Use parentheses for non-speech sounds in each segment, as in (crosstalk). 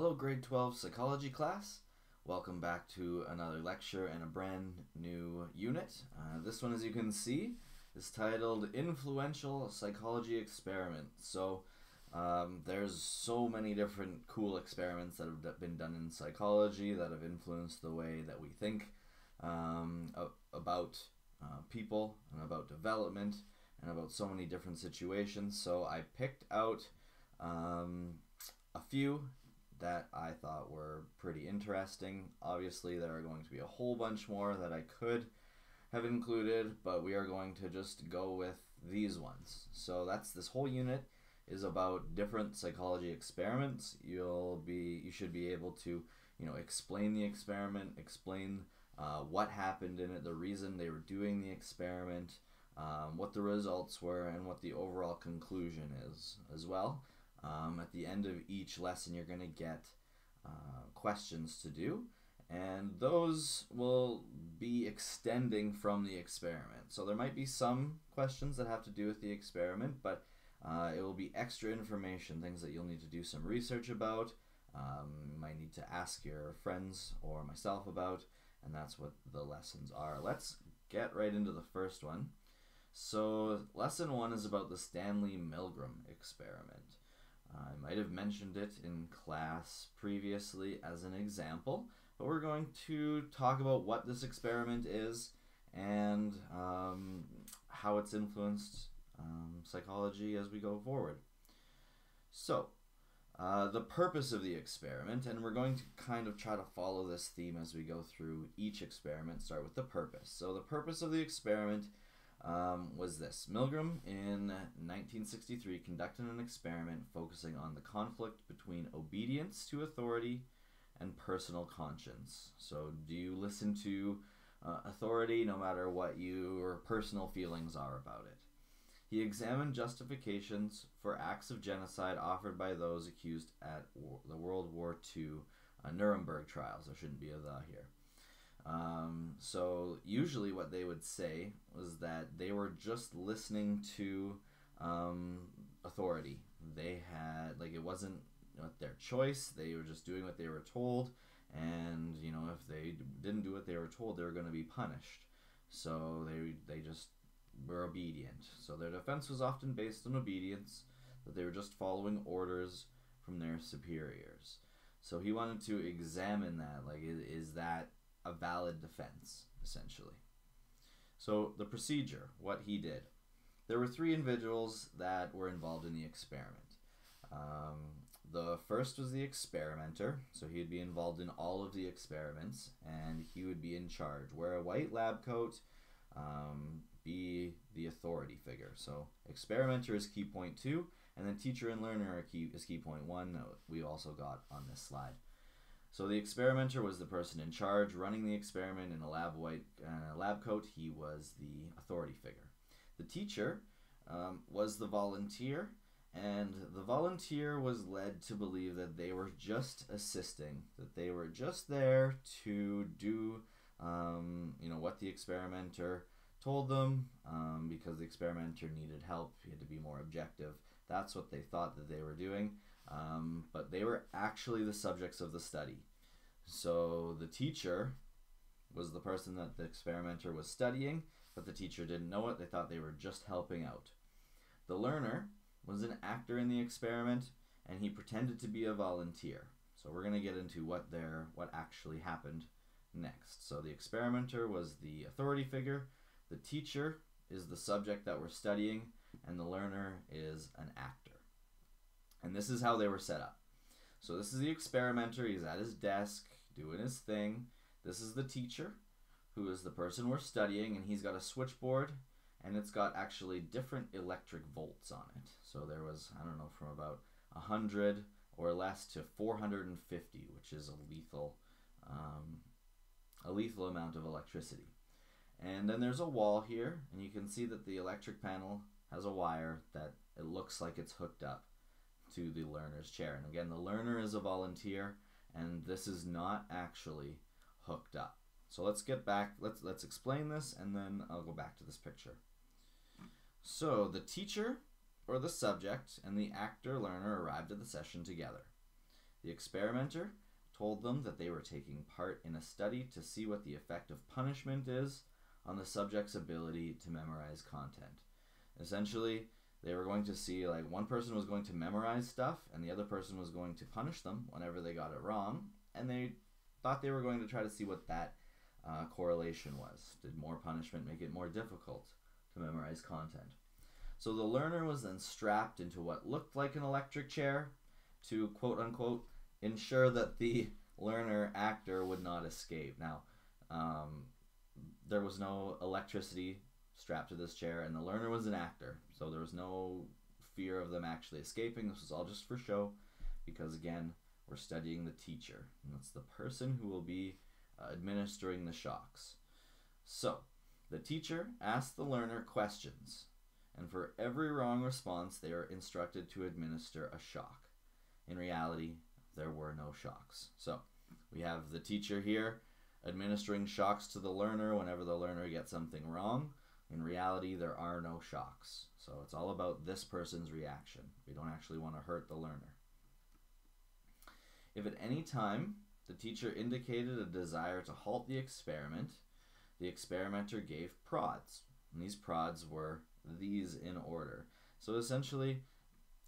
Hello, grade 12 psychology class. Welcome back to another lecture and a brand new unit. Uh, this one, as you can see, is titled Influential Psychology Experiment. So, um, there's so many different cool experiments that have been done in psychology that have influenced the way that we think um, about uh, people and about development and about so many different situations. So I picked out um, a few that I thought were pretty interesting. Obviously, there are going to be a whole bunch more that I could have included, but we are going to just go with these ones. So that's this whole unit is about different psychology experiments. You'll be you should be able to you know explain the experiment, explain uh, what happened in it, the reason they were doing the experiment, um, what the results were, and what the overall conclusion is as well. Um, at the end of each lesson, you're going to get uh, questions to do, and those will be extending from the experiment. So there might be some questions that have to do with the experiment, but uh, it will be extra information, things that you'll need to do some research about. Um, you might need to ask your friends or myself about, and that's what the lessons are. Let's get right into the first one. So, lesson one is about the Stanley Milgram experiment. I might have mentioned it in class previously as an example, but we're going to talk about what this experiment is and um, how it's influenced um, psychology as we go forward. So, uh, the purpose of the experiment, and we're going to kind of try to follow this theme as we go through each experiment, start with the purpose. So, the purpose of the experiment um, was this Milgram in 1963 conducted an experiment focusing on the conflict between obedience to authority and personal conscience. So, do you listen to uh, authority no matter what your personal feelings are about it? He examined justifications for acts of genocide offered by those accused at the World War II uh, Nuremberg trials. There shouldn't be a the here. Um, so usually, what they would say was that they were just listening to um, authority. They had like it wasn't their choice. They were just doing what they were told, and you know if they didn't do what they were told, they were going to be punished. So they they just were obedient. So their defense was often based on obedience, that they were just following orders from their superiors. So he wanted to examine that. Like, is, is that a valid defense, essentially? So the procedure, what he did. There were three individuals that were involved in the experiment. Um, the first was the experimenter, so he'd be involved in all of the experiments, and he would be in charge. Wear a white lab coat, um, be the authority figure. So experimenter is key point two, and then teacher and learner are key, is key point one that we also got on this slide. So the experimenter was the person in charge, running the experiment in a lab white uh, lab coat. He was the authority figure. The teacher um, was the volunteer, and the volunteer was led to believe that they were just assisting, that they were just there to do, um, you know, what the experimenter told them um, because the experimenter needed help. He had to be more objective. That's what they thought that they were doing, um, but they were actually the subjects of the study. So the teacher was the person that the experimenter was studying, but the teacher didn't know it. They thought they were just helping out. The learner was an actor in the experiment, and he pretended to be a volunteer. So we're going to get into what there what actually happened next. So the experimenter was the authority figure, the teacher is the subject that we're studying, and the learner is an actor. And this is how they were set up. So this is the experimenter. He's at his desk doing his thing. This is the teacher, who is the person we're studying, and he's got a switchboard, and it's got actually different electric volts on it. So there was, I don't know, from about 100 or less to 450, which is a lethal, um, a lethal amount of electricity. And then there's a wall here, and you can see that the electric panel has a wire that it looks like it's hooked up to the learner's chair. And again, the learner is a volunteer, and this is not actually hooked up. So let's get back, let's, let's explain this, and then I'll go back to this picture. So the teacher or the subject and the actor learner arrived at the session together. The experimenter told them that they were taking part in a study to see what the effect of punishment is on the subject's ability to memorize content. Essentially, they were going to see like one person was going to memorize stuff and the other person was going to punish them whenever they got it wrong, and they thought they were going to try to see what that uh, correlation was. Did more punishment make it more difficult to memorize content? So the learner was then strapped into what looked like an electric chair to quote unquote ensure that the learner actor would not escape. Now, um, there was no electricity strapped to this chair, and the learner was an actor, so there was no fear of them actually escaping. This was all just for show, because again, we're studying the teacher, and that's the person who will be uh, administering the shocks. So, the teacher asks the learner questions, and for every wrong response, they are instructed to administer a shock. In reality, there were no shocks. So, we have the teacher here administering shocks to the learner whenever the learner gets something wrong. In reality, there are no shocks. So it's all about this person's reaction. We don't actually want to hurt the learner. If at any time the teacher indicated a desire to halt the experiment, the experimenter gave prods. And these prods were these in order. So essentially,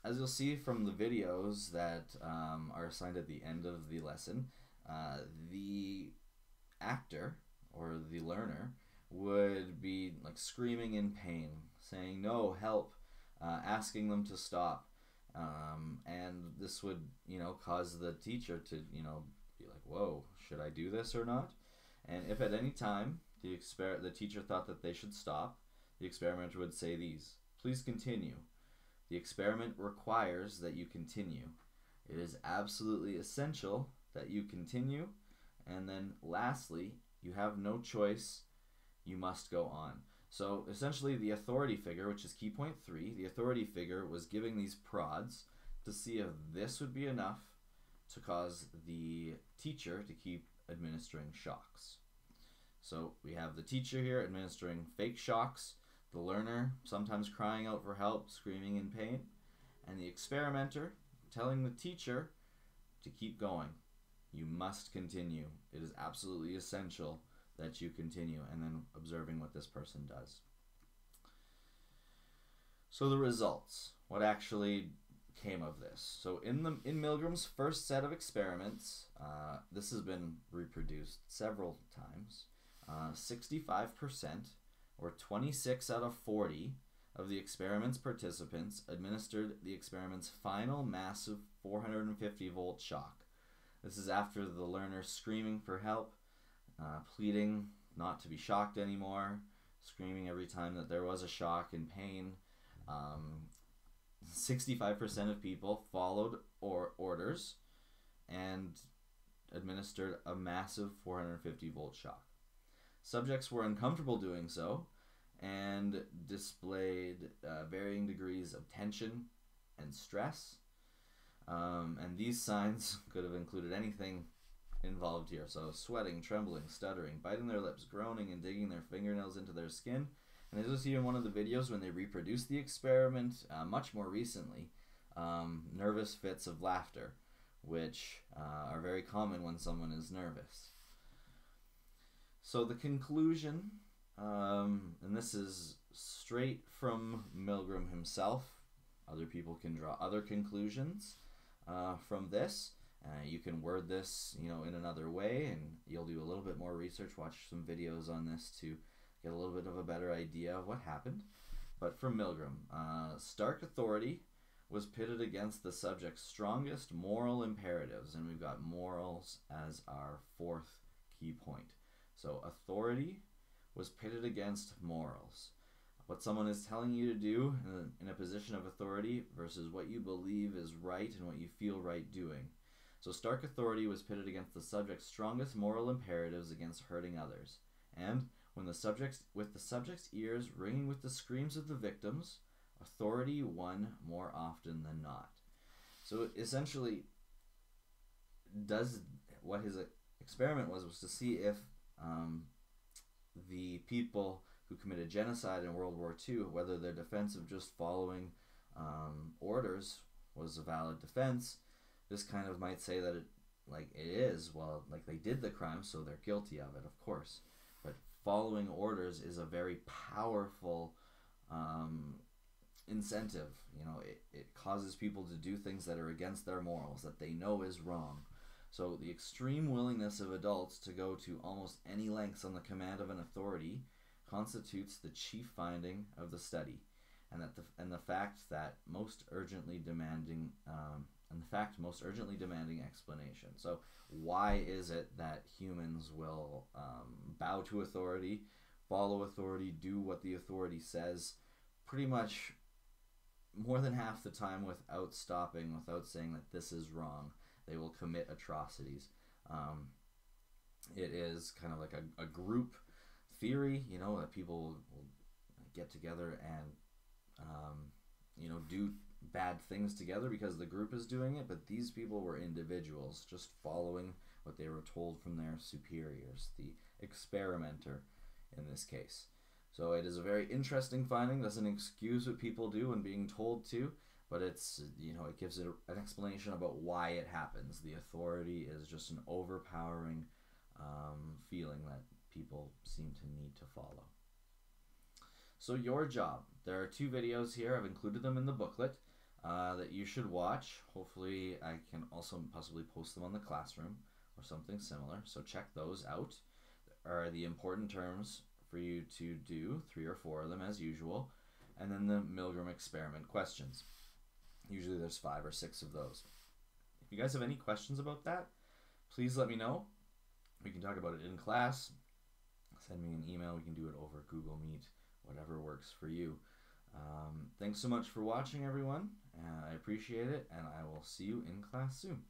as you'll see from the videos that um, are assigned at the end of the lesson, uh, the actor or the learner would be like screaming in pain, saying no, help, uh, asking them to stop, um, and this would you know cause the teacher to you know be like, whoa, should I do this or not? And if at any time the exper- the teacher thought that they should stop, the experimenter would say these: please continue. The experiment requires that you continue. It is absolutely essential that you continue. And then lastly, you have no choice you must go on. So essentially, the authority figure, which is key point three, the authority figure was giving these prods to see if this would be enough to cause the teacher to keep administering shocks. So we have the teacher here administering fake shocks, the learner sometimes crying out for help, screaming in pain, and the experimenter telling the teacher to keep going. You must continue. It is absolutely essential that you continue and then observing what this person does. So the results, what actually came of this. So in the in Milgram's first set of experiments, uh, this has been reproduced several times. Uh, 65% or 26 out of 40 of the experiment's participants administered the experiment's final massive 450 volt shock. This is after the learner screaming for help uh, pleading not to be shocked anymore, screaming every time that there was a shock and pain. Um, 65% of people followed or orders and administered a massive 450 volt shock. Subjects were uncomfortable doing so and displayed uh, varying degrees of tension and stress. Um, and these signs (laughs) could have included anything involved here. So sweating, trembling, stuttering, biting their lips, groaning, and digging their fingernails into their skin. And as you'll see in one of the videos when they reproduced the experiment uh, much more recently, um, nervous fits of laughter, which uh, are very common when someone is nervous. So the conclusion, um, and this is straight from Milgram himself. Other people can draw other conclusions uh, from this. Uh, you can word this, you know, in another way, and you'll do a little bit more research, watch some videos on this to get a little bit of a better idea of what happened. But for Milgram, uh, stark authority was pitted against the subject's strongest moral imperatives, and we've got morals as our fourth key point. So authority was pitted against morals. What someone is telling you to do in a, in a position of authority versus what you believe is right and what you feel right doing. So stark authority was pitted against the subject's strongest moral imperatives against hurting others. And when the subject's with the subject's ears ringing with the screams of the victims, authority won more often than not. So essentially, does what his experiment was was to see if um, the people who committed genocide in World War II, whether their defense of just following um, orders was a valid defense, this kind of might say that it like it is well like they did the crime so they're guilty of it of course. But following orders is a very powerful um, incentive you know it, it causes people to do things that are against their morals that they know is wrong. So the extreme willingness of adults to go to almost any lengths on the command of an authority constitutes the chief finding of the study and that the, and the fact that most urgently demanding um, and the fact most urgently demanding explanation. So, why is it that humans will um, bow to authority, follow authority, do what the authority says, pretty much more than half the time without stopping, without saying that this is wrong? They will commit atrocities. Um, it is kind of like a, a group theory, you know, that people will, get together and, um, you know, do bad things together because the group is doing it, but these people were individuals just following what they were told from their superiors, the experimenter in this case. So it is a very interesting finding. Doesn't excuse what people do when being told to, but it's you know it gives it an explanation about why it happens. The authority is just an overpowering um, feeling that people seem to need to follow. So your job. There are two videos here. I've included them in the booklet uh, that you should watch. Hopefully, I can also possibly post them on the classroom or something similar. So check those out. There are the important terms for you to do, three or four of them as usual, and then the Milgram experiment questions. Usually there's five or six of those. If you guys have any questions about that, please let me know. We can talk about it in class. Send me an email. We can do it over Google Meet, whatever works for you. Um, thanks so much for watching, everyone. Uh, I appreciate it, and I will see you in class soon.